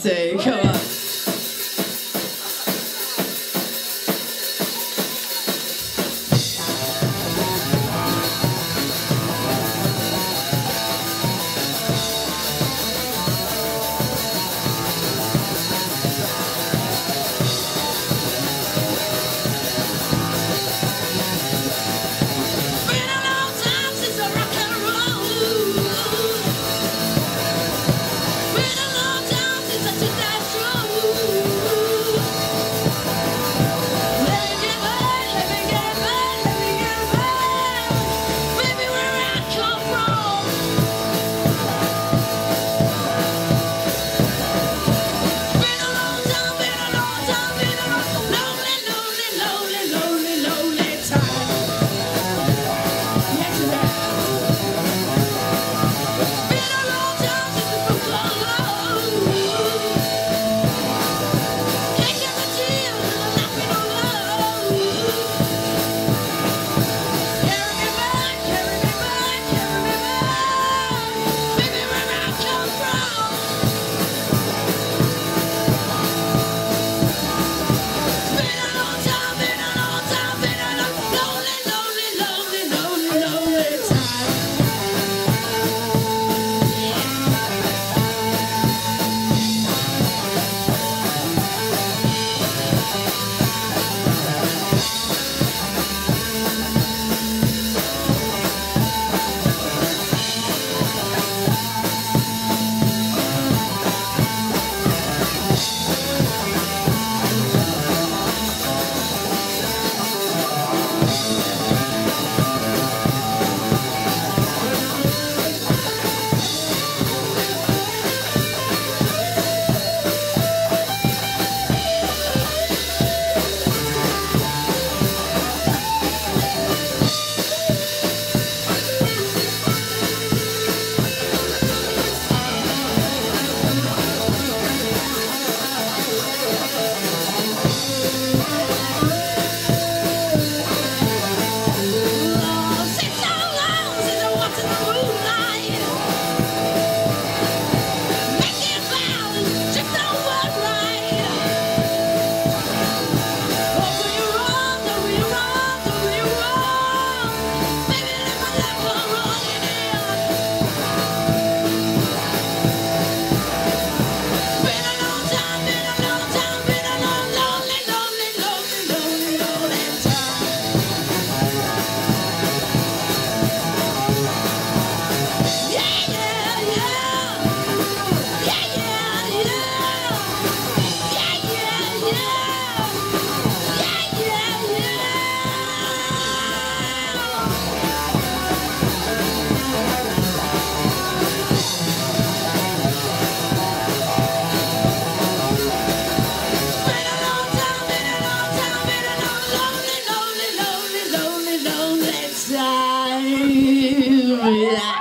to. Come yeah,